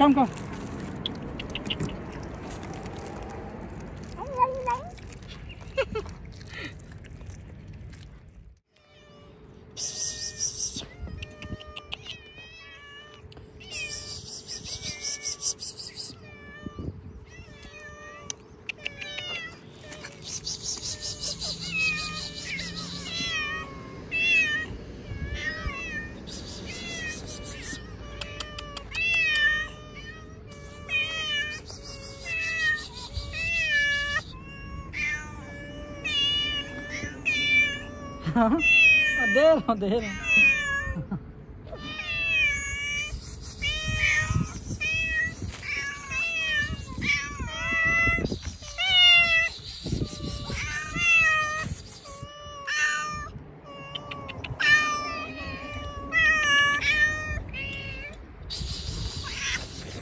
Komm, komm. madeira, madeira.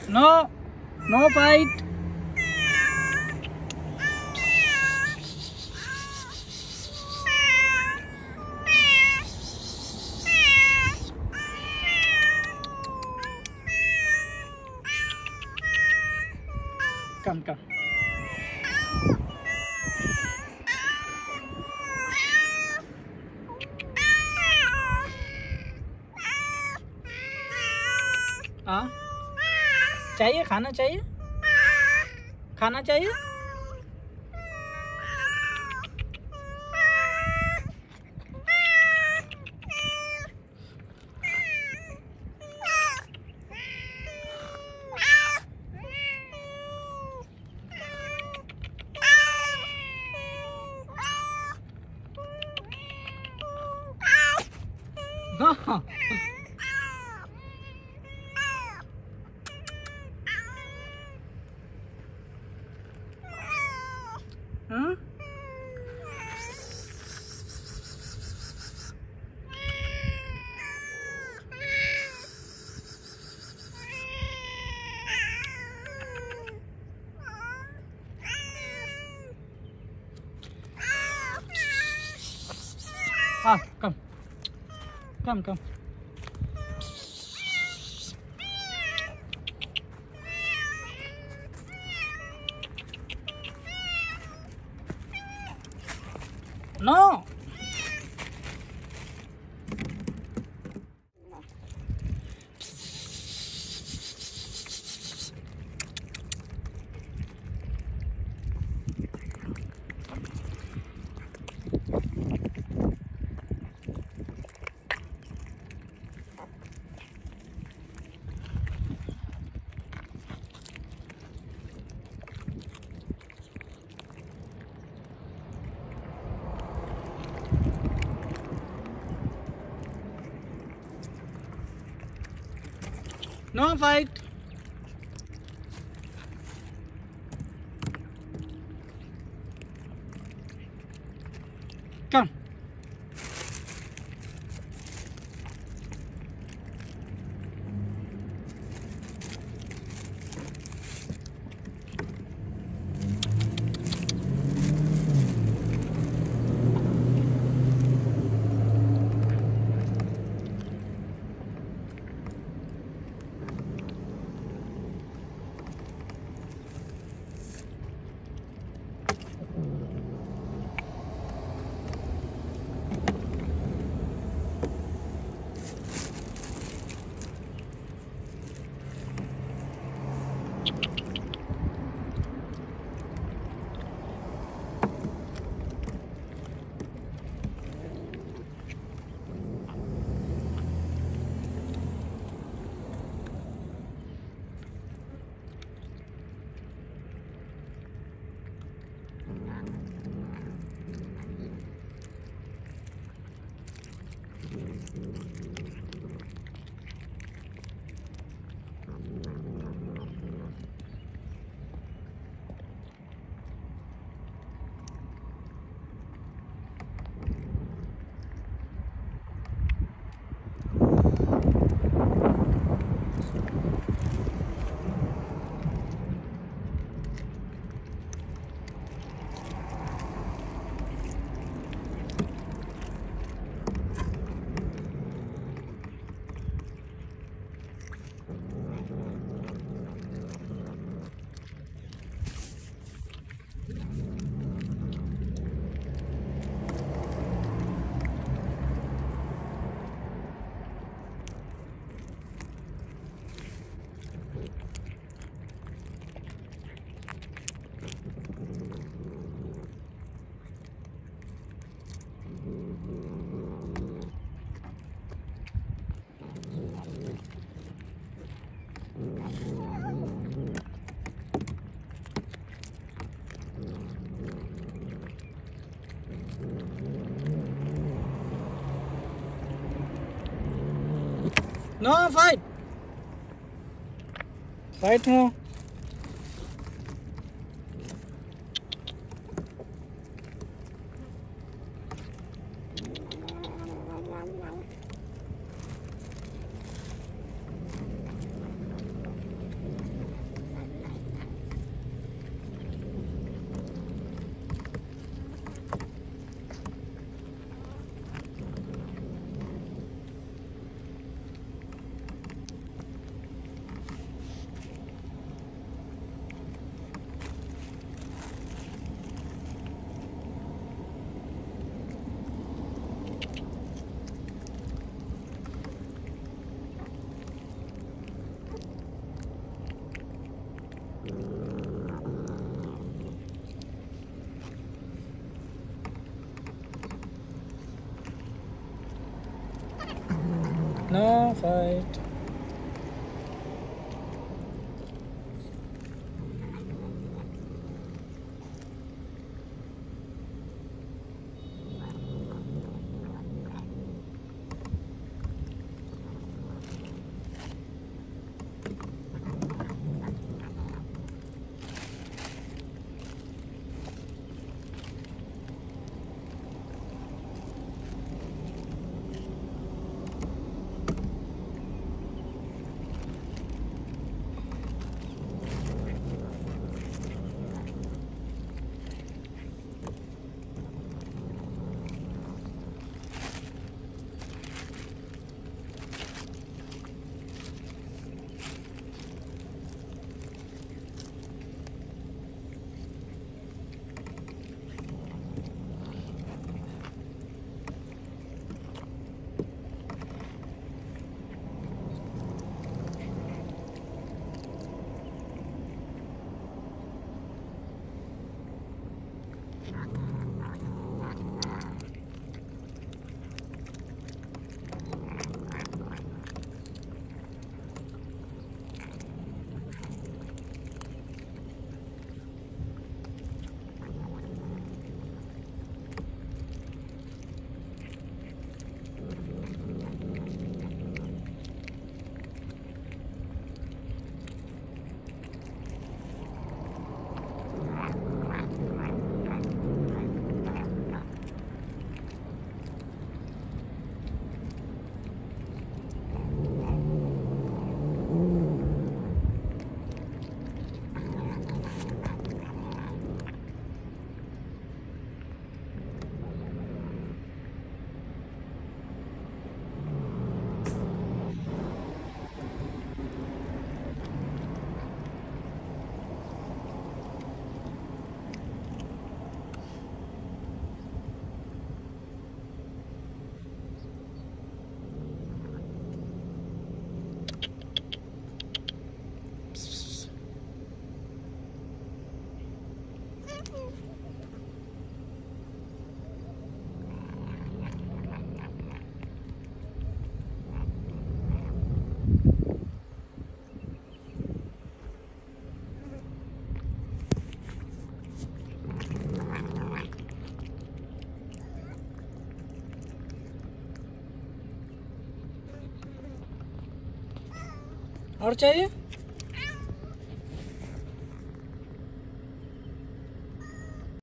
No, no fight. Come, come. चाहिए खाना चाहिए? खाना चाहिए? हाँ Ah, come. Come, come. No fight. Come. No, fight. Fight no. No, fight. और चाहिए?